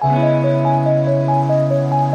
Thank you.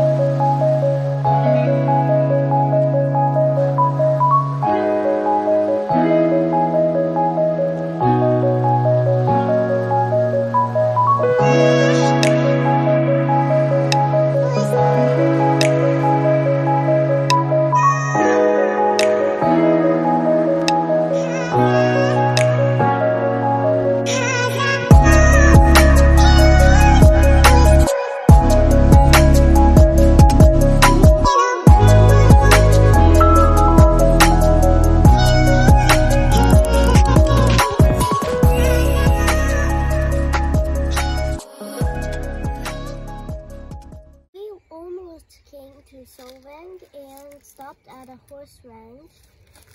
Solvang and stopped at a horse ranch.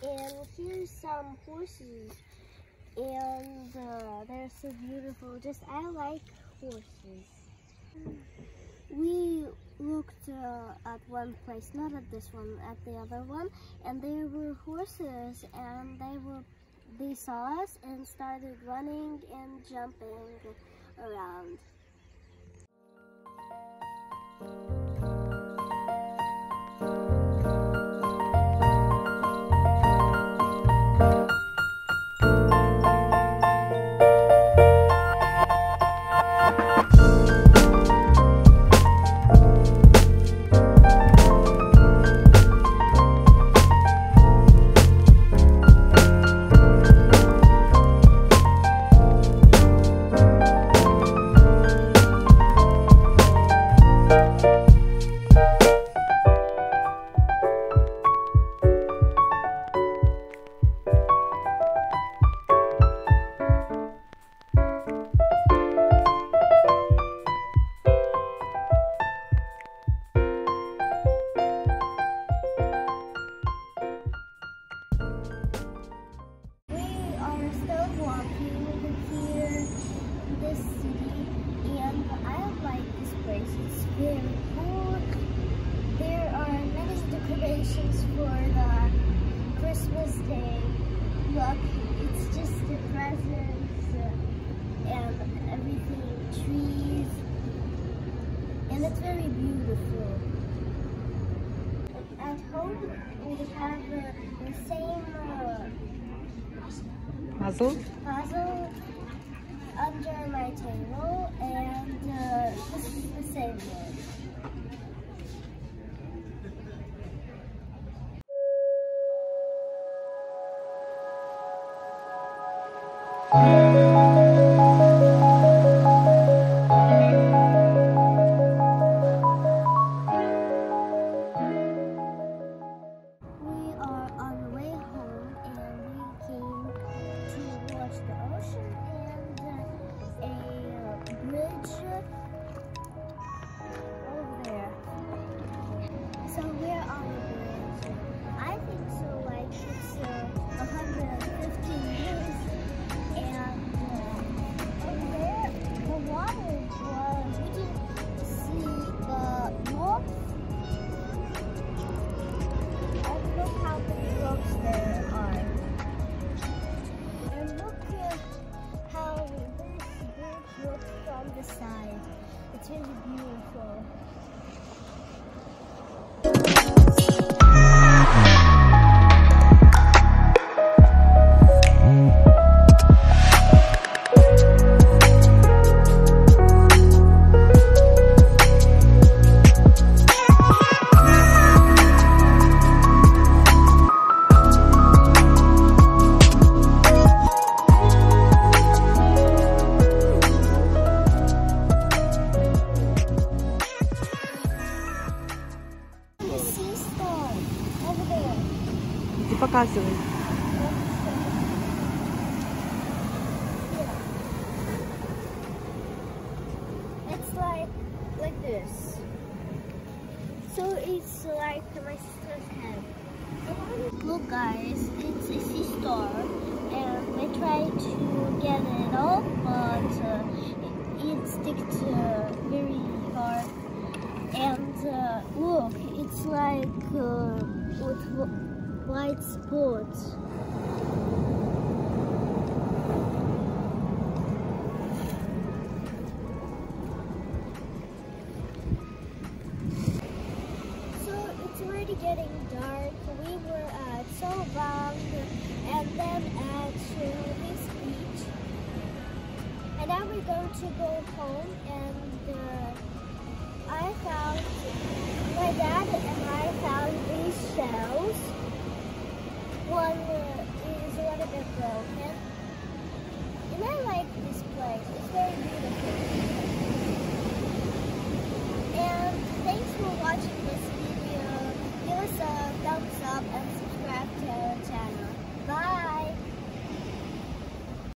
And here's some horses. And uh, they're so beautiful. Just, I like horses. We looked uh, at one place, not at this one, at the other one. And there were horses and they were, they saw us and started running and jumping around. Place. It's very cool. There are many decorations for the Christmas day. Look, it's just the presents and everything, trees, and it's very beautiful. At home, we have uh, the same uh, Puzzle? puzzle under my table, and uh, this is the same one. We the side. It's really beautiful. показывай. It's like like this. So it's like my sister's head. Look guys, it's a sea star and we tried to get it off but uh, it, it sticks uh, very hard and uh, look, it's like uh, with White Sports. So it's already getting dark. We were at Solvang and then at this beach. And now we're going to go home and uh, I found my dad and I job